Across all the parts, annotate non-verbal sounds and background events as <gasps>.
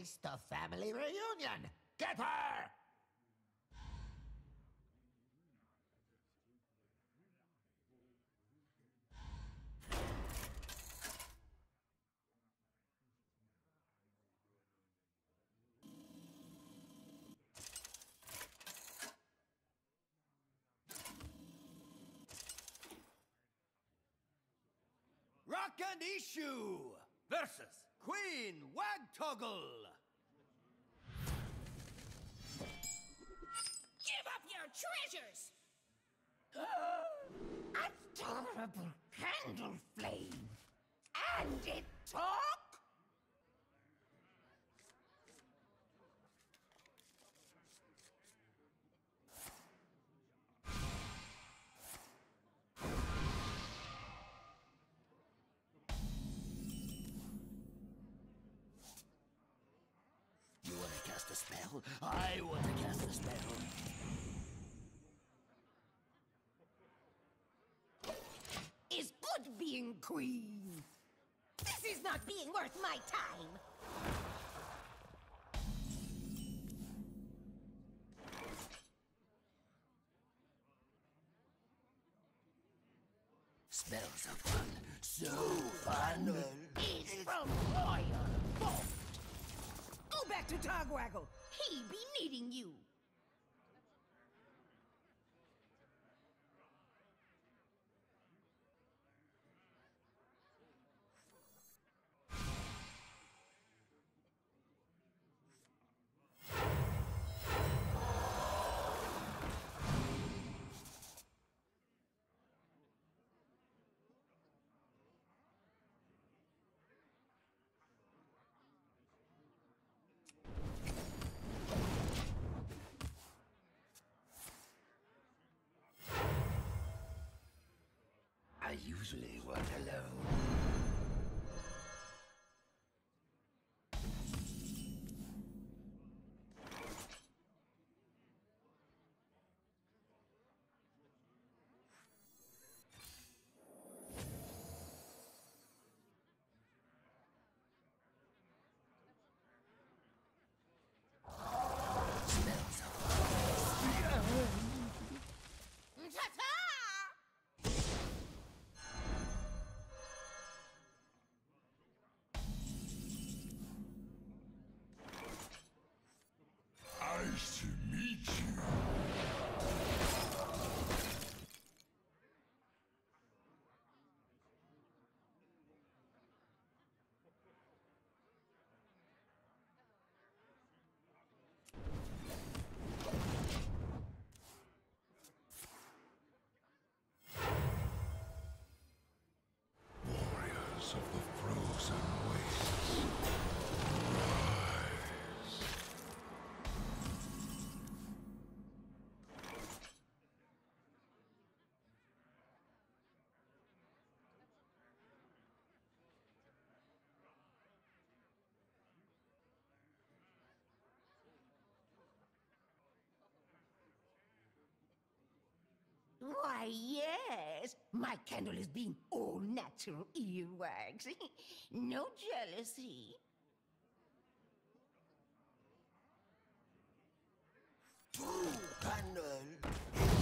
nice the family reunion. Get her! Rock and Issue versus Queen Wagtoggle. Give up your treasures! <gasps> Candle flame. And it talk? You want to cast a spell? I want to cast a spell. Is good being queen. This is not being worth my time. Spells are fun. So fun. Is from royal vault. Go back to Togwaggle. He be needing you. I usually work alone. Why, yes. My candle is being all natural earwax. <laughs> no jealousy. Candle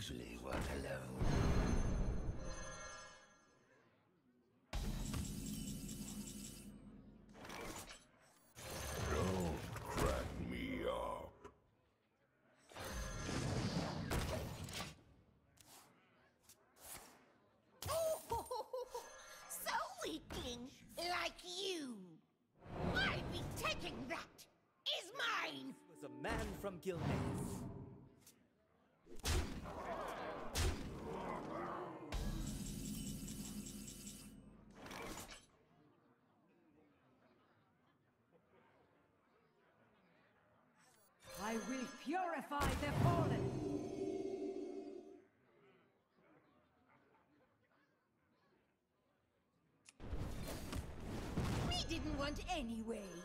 usually work alone. Don't crack me up. <laughs> so weakling, like you. I'll be taking that. Is mine. was a man from Gilneas. Want anyways.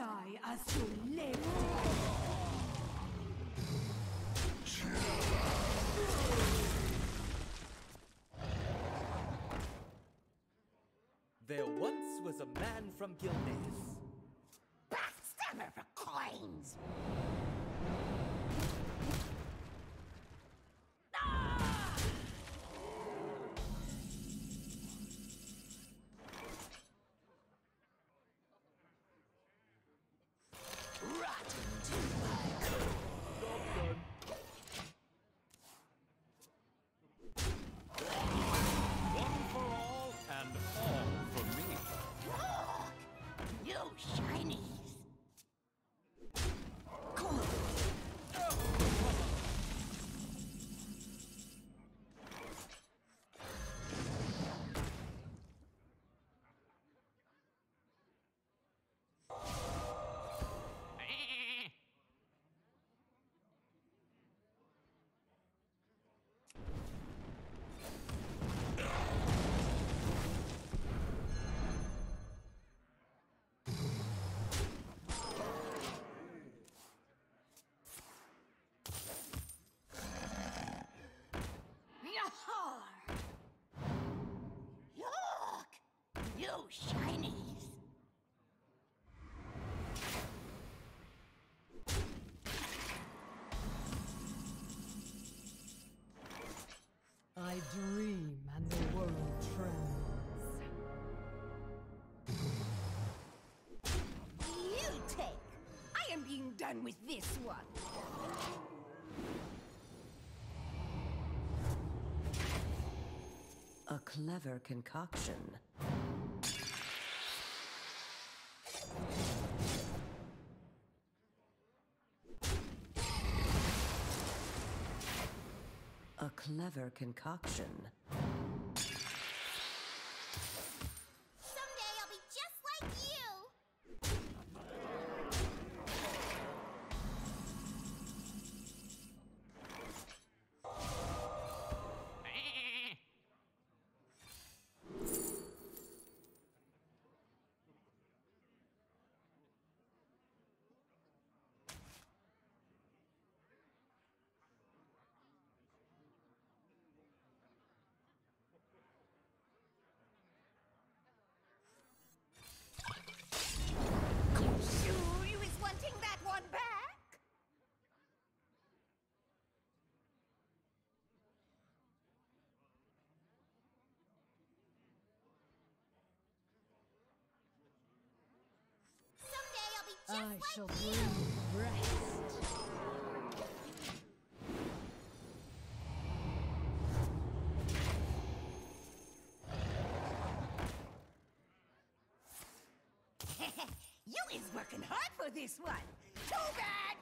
Die as you live. There once was a man from Gilneas. Backstabber for coins. Rotten to shinies! I dream and the world trembles. You take! I am being done with this one! A clever concoction. Concoction. I like shall you! rest. <laughs> you is working hard for this one. Too bad.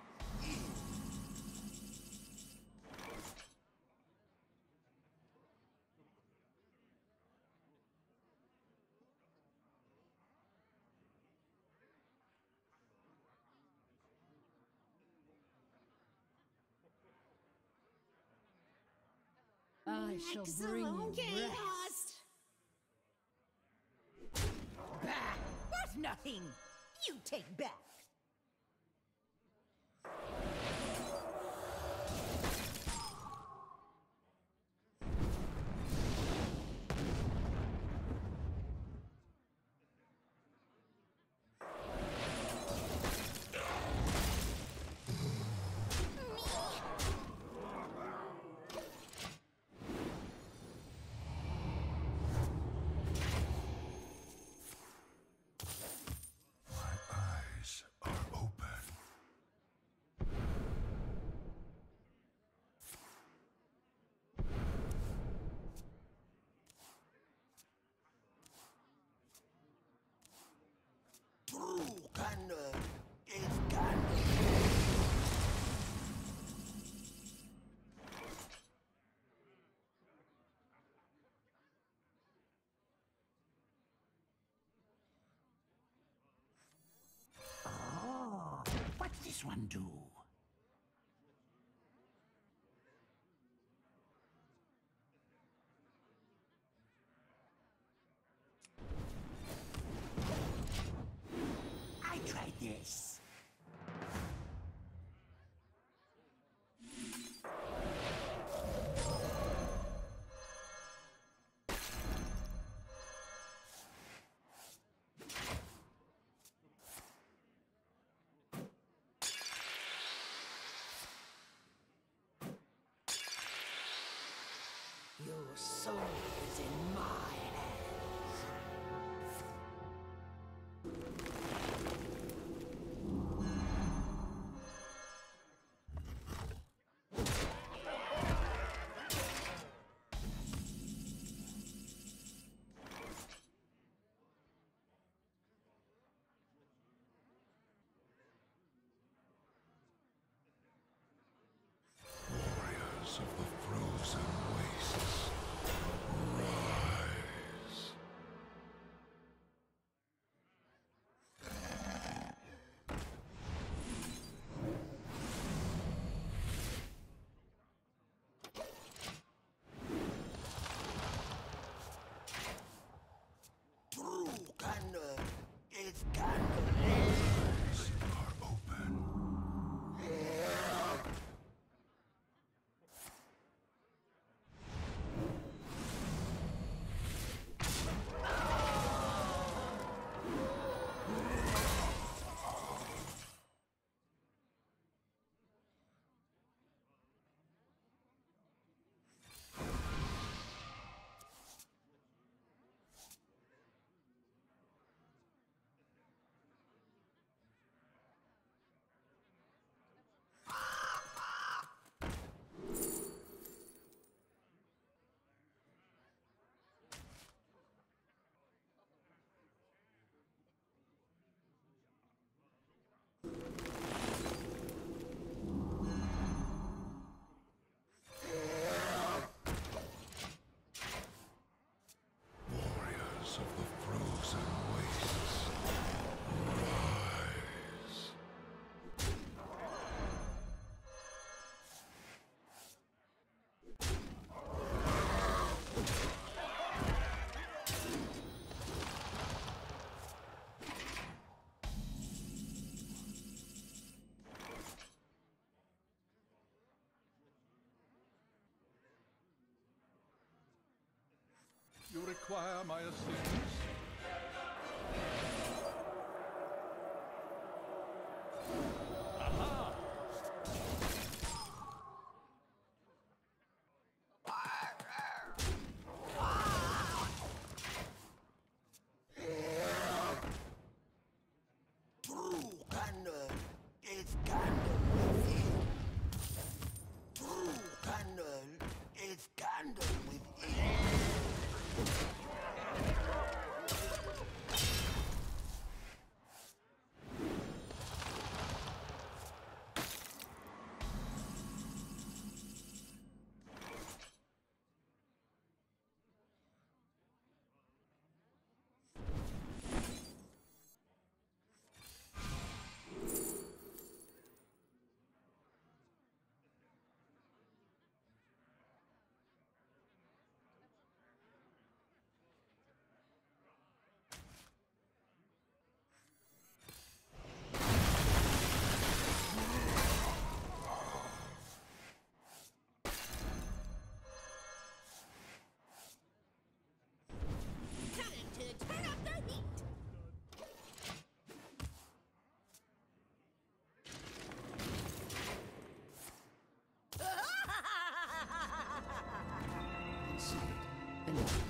I shall bring you rest. Bah! Worth nothing! You take back! Ganon is Ganon. Oh, what's this one do? Your require my assistance? An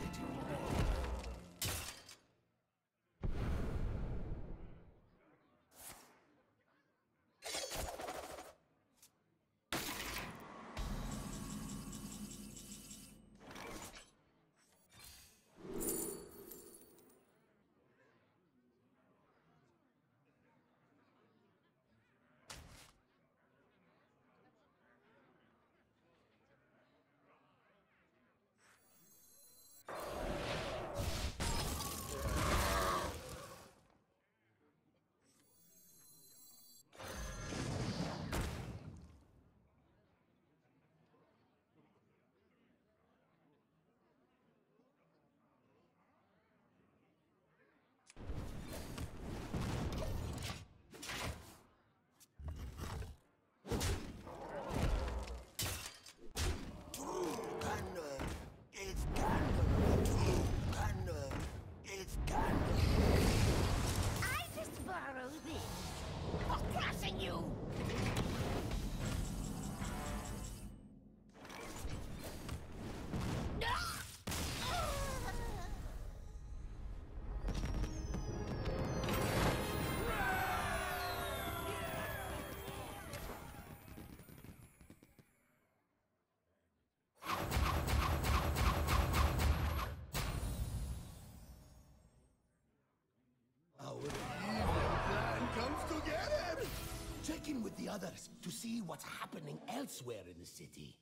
Check in with the others to see what's happening elsewhere in the city.